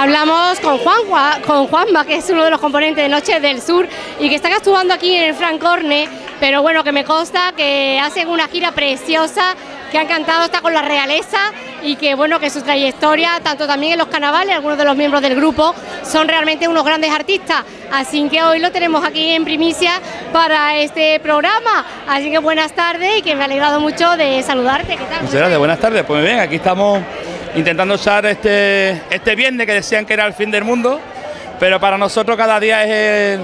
hablamos con Juan, con Juanma, que es uno de los componentes de Noches del Sur y que está actuando aquí en el Frank Corne, pero bueno, que me consta que hacen una gira preciosa, que ha encantado, está con la realeza y que bueno, que su trayectoria, tanto también en los carnavales, algunos de los miembros del grupo, son realmente unos grandes artistas. Así que hoy lo tenemos aquí en primicia para este programa. Así que buenas tardes y que me ha alegrado mucho de saludarte. ¿Qué tal? Muchas gracias, buenas tardes. Pues bien, aquí estamos intentando usar este, este viernes que decían que era el fin del mundo, pero para nosotros cada día es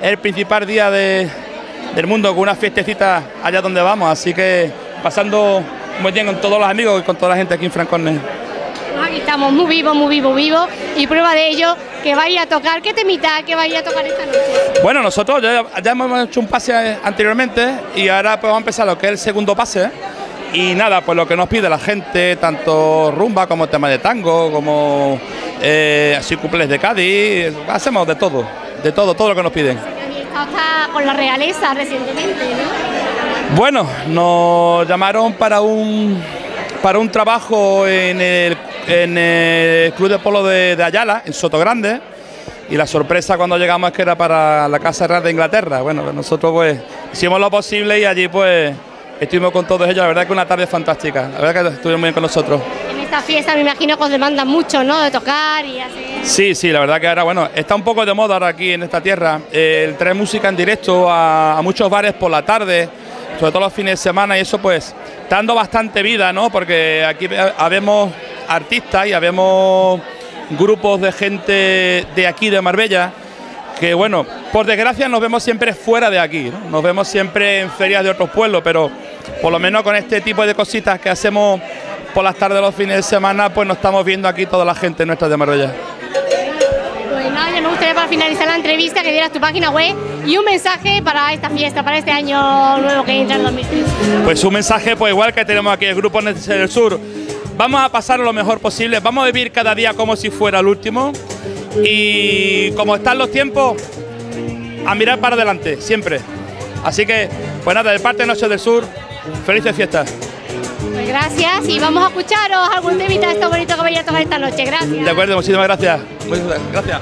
el, principal día del mundo, con una fiestecita allá donde vamos, así que pasando muy bien con todos los amigos y con toda la gente aquí en Francorne. Aquí estamos muy vivos, muy vivos, vivos, y prueba de ello que vaya a tocar, ¿qué temita que vaya a tocar esta noche? Bueno, nosotros ya, ya hemos hecho un pase anteriormente y ahora pues vamos a empezar lo que es el segundo pase y nada, pues lo que nos pide la gente, tanto rumba como tema de tango, como eh, así cumples de Cádiz, hacemos de todo, de todo, todo lo que nos piden. Está con la realeza recientemente, ¿no? Bueno, nos llamaron para un para un trabajo en el, en el Club de Polo de, Ayala, en Soto Grande, y la sorpresa cuando llegamos es que era para la Casa Real de Inglaterra. Bueno, nosotros pues hicimos lo posible y allí pues Estuvimos con todos ellos, la verdad que una tarde fantástica, la verdad que estuvieron muy bien con nosotros. En esta fiesta me imagino que os demandan mucho, ¿no? De tocar y así. Sí, sí, la verdad que ahora, bueno, está un poco de moda ahora aquí en esta tierra, el traer música en directo a, muchos bares por la tarde, sobre todo los fines de semana y eso pues dando bastante vida, ¿no? Porque aquí habemos artistas y habemos grupos de gente de aquí, de Marbella, que bueno, por desgracia nos vemos siempre fuera de aquí, nos vemos siempre en ferias de otros pueblos, pero por lo menos con este tipo de cositas que hacemos por las tardes los fines de semana, pues nos estamos viendo aquí toda la gente nuestra de Marbella. Pues nada, me gustaría para finalizar la entrevista que dieras tu página web y un mensaje para esta fiesta, para este año nuevo que entra en 2013. Pues un mensaje, pues igual que tenemos aquí el Grupo del Sur, vamos a pasar lo mejor posible, vamos a vivir cada día como si fuera el último y como están los tiempos, a mirar para adelante, siempre. Así que, pues nada, de parte de Noche del Sur, felices fiestas. Pues gracias y vamos a escucharos algún temita de esto bonito que vaya a tocar esta noche. Gracias. De acuerdo, muchísimas gracias. gracias.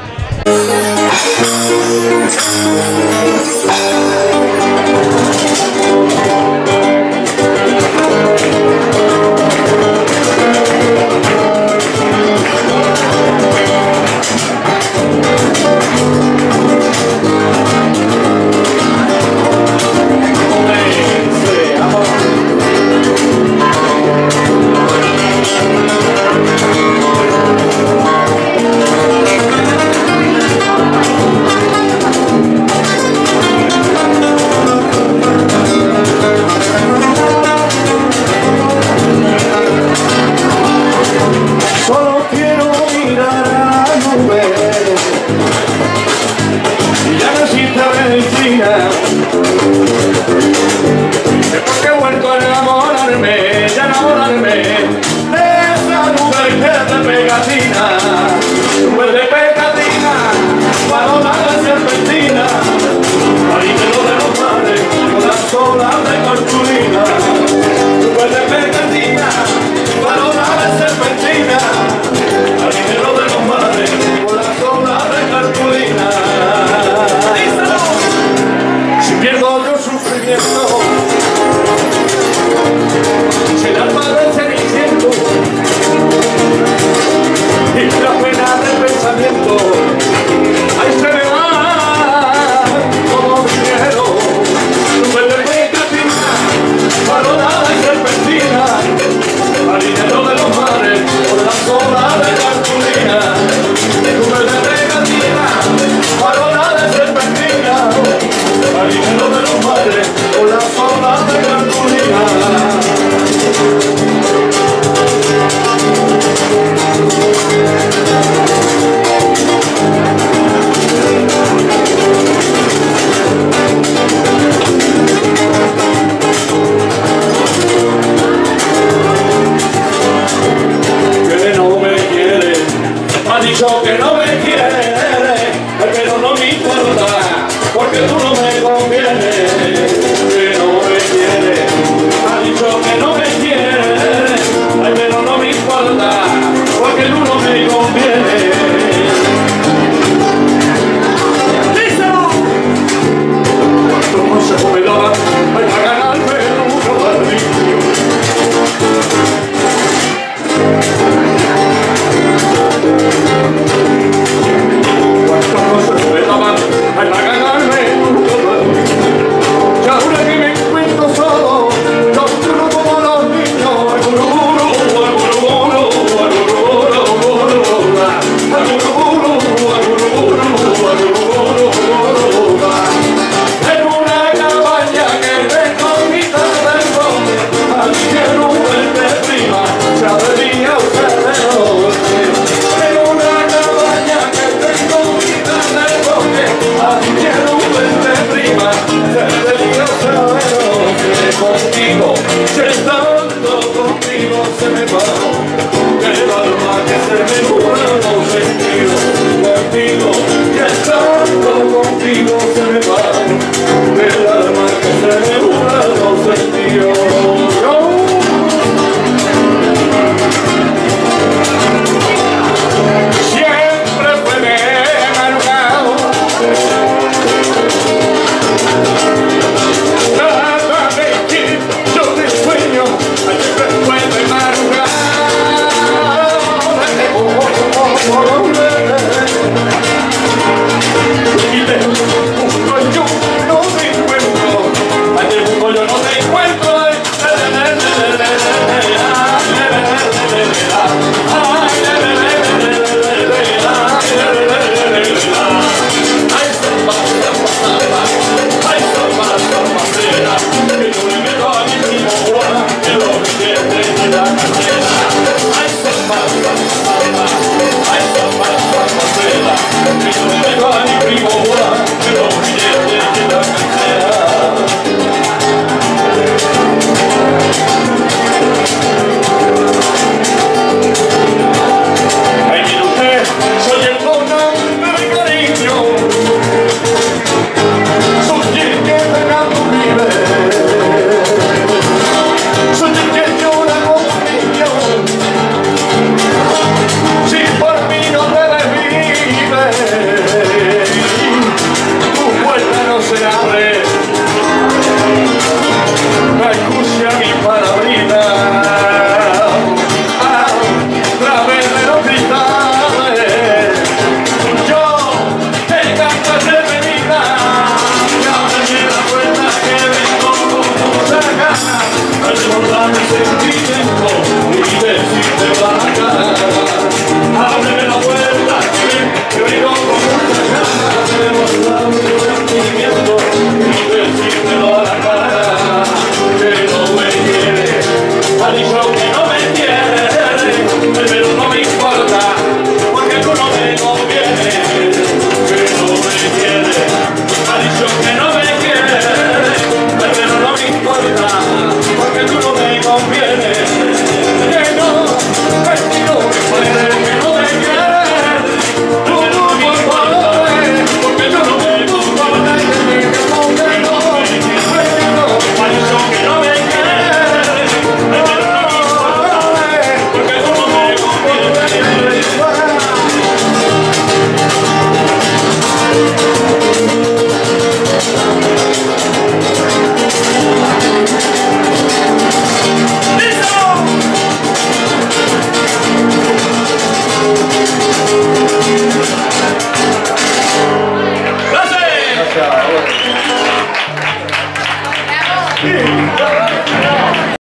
enamorarme de esa mujer que es de pegatina, pues de pegatina, valorada serpentina, ahí te lo demostraré con las olas de cortura.